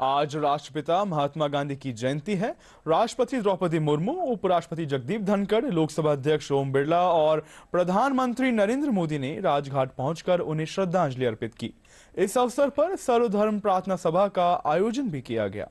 आज राष्ट्रपिता महात्मा गांधी की जयंती है। राष्ट्रपति द्रौपदी मुर्मू, उपराष्ट्रपति जगदीप धनखड़, लोकसभा अध्यक्ष ओम बिरला और प्रधानमंत्री नरेंद्र मोदी ने राजघाट पहुंचकर उन्हें श्रद्धांजलि अर्पित की। इस अवसर पर सर्वधर्म प्रार्थना सभा का आयोजन भी किया गया।